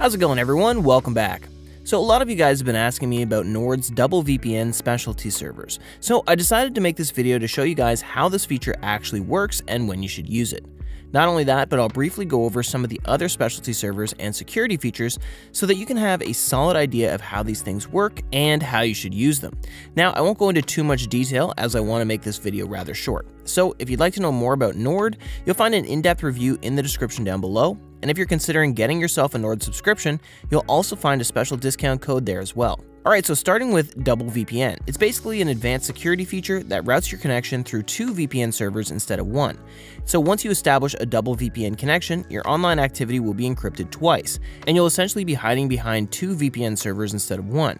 How's it going everyone? Welcome back. So a lot of you guys have been asking me about Nord's double VPN specialty servers, so I decided to make this video to show you guys how this feature actually works and when you should use it. Not only that, but I'll briefly go over some of the other specialty servers and security features so that you can have a solid idea of how these things work and how you should use them. Now, I won't go into too much detail as I want to make this video rather short. So if you'd like to know more about Nord, you'll find an in-depth review in the description down below, and if you're considering getting yourself a Nord subscription, you'll also find a special discount code there as well. Alright, so starting with Double VPN. It's basically an advanced security feature that routes your connection through two VPN servers instead of one. So once you establish a double VPN connection, your online activity will be encrypted twice, and you'll essentially be hiding behind two VPN servers instead of one.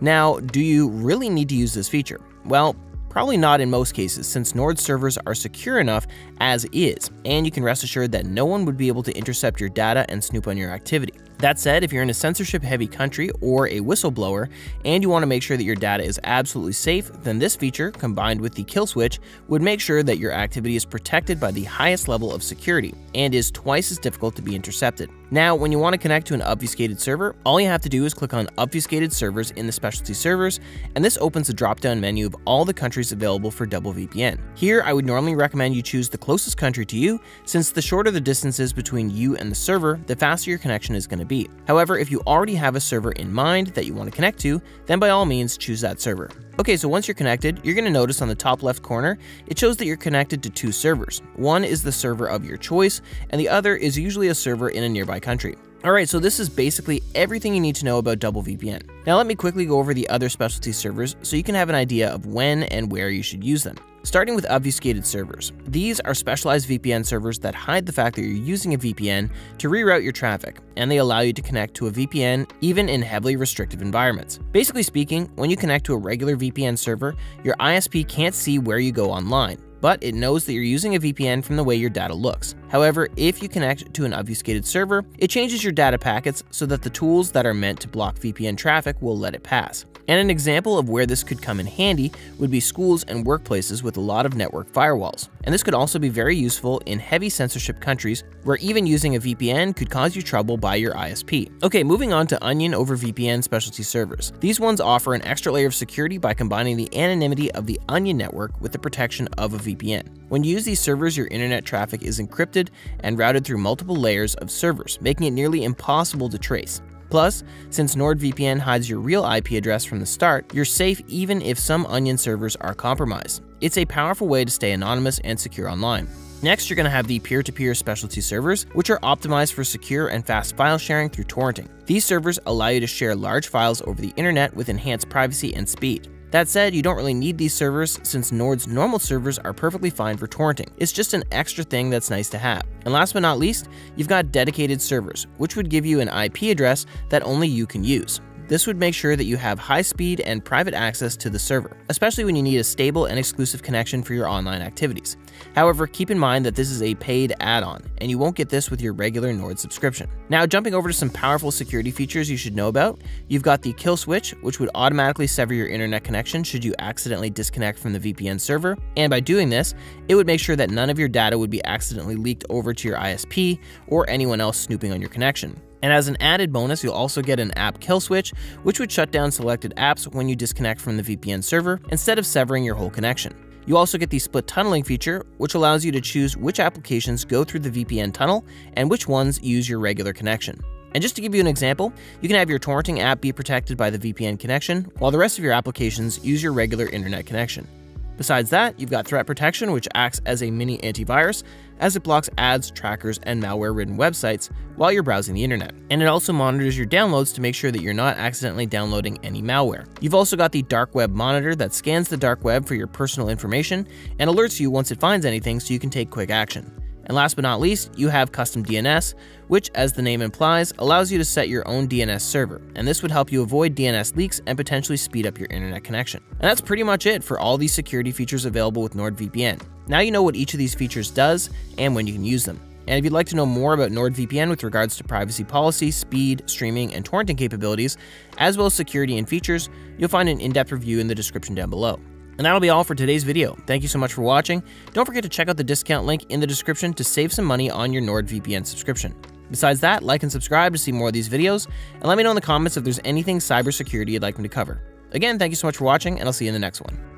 Now, do you really need to use this feature? Well, Probably not in most cases, since Nord servers are secure enough as is, and you can rest assured that no one would be able to intercept your data and snoop on your activity. That said, if you're in a censorship heavy country or a whistleblower and you want to make sure that your data is absolutely safe, then this feature, combined with the kill switch, would make sure that your activity is protected by the highest level of security and is twice as difficult to be intercepted. Now, when you want to connect to an obfuscated server, all you have to do is click on obfuscated servers in the specialty servers, and this opens a drop-down menu of all the countries available for double VPN. Here, I would normally recommend you choose the closest country to you, since the shorter the distances between you and the server, the faster your connection is going to be. However, if you already have a server in mind that you want to connect to, then by all means choose that server. Okay, so once you're connected, you're going to notice on the top left corner, it shows that you're connected to two servers. One is the server of your choice, and the other is usually a server in a nearby country. Alright, so this is basically everything you need to know about Double VPN. Now let me quickly go over the other specialty servers so you can have an idea of when and where you should use them. Starting with obfuscated servers. These are specialized VPN servers that hide the fact that you're using a VPN to reroute your traffic, and they allow you to connect to a VPN even in heavily restrictive environments. Basically speaking, when you connect to a regular VPN server, your ISP can't see where you go online, but it knows that you're using a VPN from the way your data looks. However, if you connect to an obfuscated server, it changes your data packets so that the tools that are meant to block VPN traffic will let it pass. And an example of where this could come in handy would be schools and workplaces with a lot of network firewalls. And this could also be very useful in heavy censorship countries where even using a VPN could cause you trouble by your ISP. Okay, moving on to Onion over VPN specialty servers. These ones offer an extra layer of security by combining the anonymity of the Onion network with the protection of a VPN. When you use these servers, your internet traffic is encrypted and routed through multiple layers of servers, making it nearly impossible to trace. Plus, since NordVPN hides your real IP address from the start, you're safe even if some Onion servers are compromised. It's a powerful way to stay anonymous and secure online. Next, you're going to have the peer-to-peer -peer specialty servers, which are optimized for secure and fast file sharing through torrenting. These servers allow you to share large files over the internet with enhanced privacy and speed. That said, you don't really need these servers since Nord's normal servers are perfectly fine for torrenting. It's just an extra thing that's nice to have. And last but not least, you've got dedicated servers, which would give you an IP address that only you can use. This would make sure that you have high speed and private access to the server, especially when you need a stable and exclusive connection for your online activities. However, keep in mind that this is a paid add-on, and you won't get this with your regular Nord subscription. Now, jumping over to some powerful security features you should know about, you've got the kill switch, which would automatically sever your internet connection should you accidentally disconnect from the VPN server, and by doing this, it would make sure that none of your data would be accidentally leaked over to your ISP or anyone else snooping on your connection. And as an added bonus, you'll also get an app kill switch, which would shut down selected apps when you disconnect from the VPN server instead of severing your whole connection. You also get the split tunneling feature, which allows you to choose which applications go through the VPN tunnel and which ones use your regular connection. And just to give you an example, you can have your torrenting app be protected by the VPN connection, while the rest of your applications use your regular internet connection. Besides that, you've got threat protection, which acts as a mini antivirus, as it blocks ads, trackers, and malware-ridden websites while you're browsing the internet. And it also monitors your downloads to make sure that you're not accidentally downloading any malware. You've also got the dark web monitor that scans the dark web for your personal information and alerts you once it finds anything so you can take quick action. And last but not least, you have custom DNS, which, as the name implies, allows you to set your own DNS server, and this would help you avoid DNS leaks and potentially speed up your internet connection. And that's pretty much it for all these security features available with NordVPN. Now you know what each of these features does and when you can use them. And if you'd like to know more about NordVPN with regards to privacy policy, speed, streaming, and torrenting capabilities, as well as security and features, you'll find an in-depth review in the description down below. And that'll be all for today's video. Thank you so much for watching. Don't forget to check out the discount link in the description to save some money on your NordVPN subscription. Besides that, like and subscribe to see more of these videos, and let me know in the comments if there's anything cybersecurity you'd like me to cover. Again, thank you so much for watching, and I'll see you in the next one.